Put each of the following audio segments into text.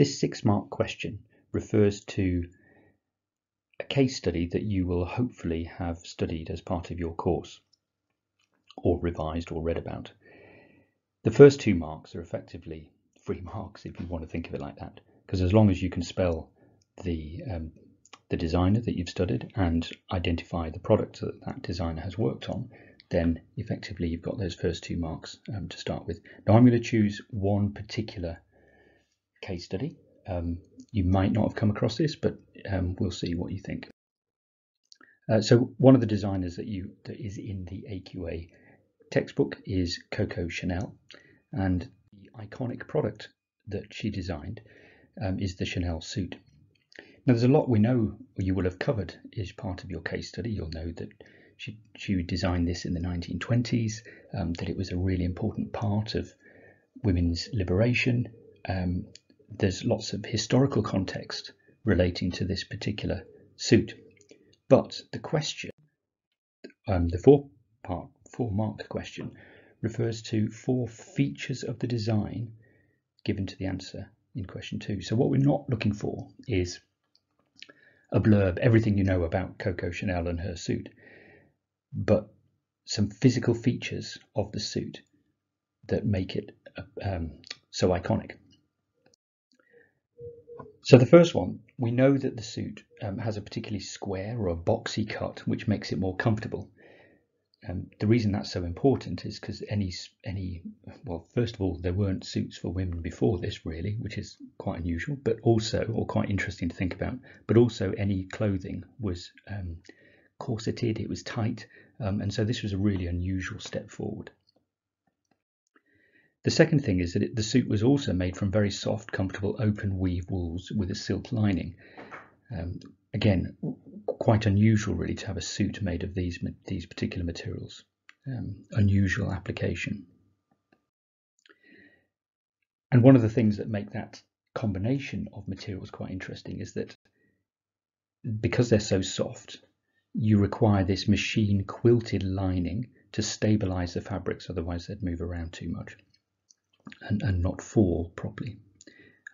This six mark question refers to a case study that you will hopefully have studied as part of your course or revised or read about. The first two marks are effectively free marks if you want to think of it like that because as long as you can spell the um, the designer that you've studied and identify the product that that designer has worked on then effectively you've got those first two marks um, to start with. Now I'm going to choose one particular case study. Um, you might not have come across this, but um, we'll see what you think. Uh, so one of the designers that you that is in the AQA textbook is Coco Chanel, and the iconic product that she designed um, is the Chanel suit. Now there's a lot we know or you will have covered as part of your case study. You'll know that she, she designed this in the 1920s, um, that it was a really important part of women's liberation. Um, there's lots of historical context relating to this particular suit. But the question, um, the four part, four mark question, refers to four features of the design given to the answer in question two. So what we're not looking for is a blurb, everything you know about Coco Chanel and her suit but some physical features of the suit that make it um, so iconic. So the first one, we know that the suit um, has a particularly square or a boxy cut, which makes it more comfortable. Um, the reason that's so important is because any any well, first of all, there weren't suits for women before this really, which is quite unusual, but also or quite interesting to think about. But also, any clothing was um, corseted, it was tight, um, and so this was a really unusual step forward. The second thing is that it, the suit was also made from very soft, comfortable open weave wools with a silk lining. Um, again, quite unusual really to have a suit made of these, these particular materials. Um, unusual application. And one of the things that make that combination of materials quite interesting is that because they're so soft, you require this machine quilted lining to stabilize the fabrics, otherwise they'd move around too much and, and not fall properly.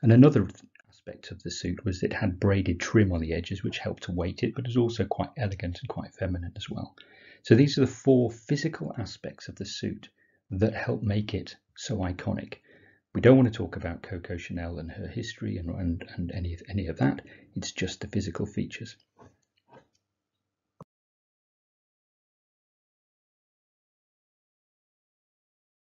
And another aspect of the suit was it had braided trim on the edges, which helped to weight it, but is also quite elegant and quite feminine as well. So these are the four physical aspects of the suit that help make it so iconic. We don't want to talk about Coco Chanel and her history and, and, and any, any of that. It's just the physical features.